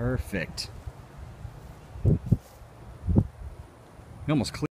Perfect. You almost clear.